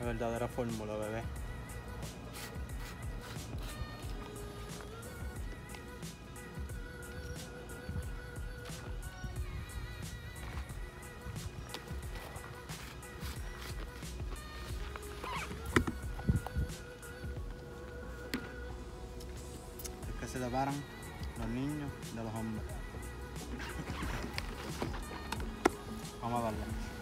La verdadera fórmula, bebé. Es que se separan los niños de los hombres. Vamos a darle.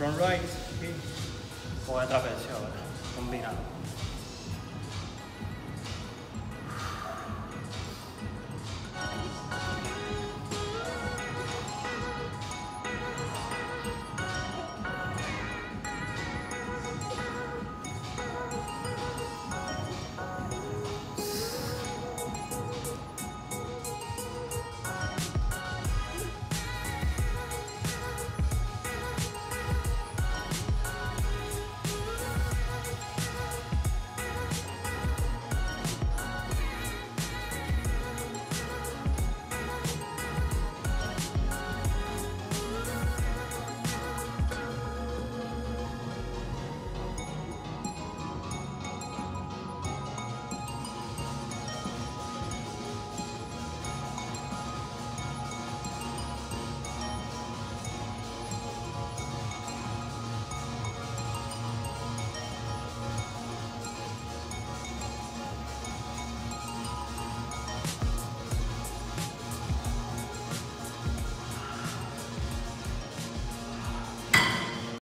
Front right, aquí. O de trapecio ahora, combinado.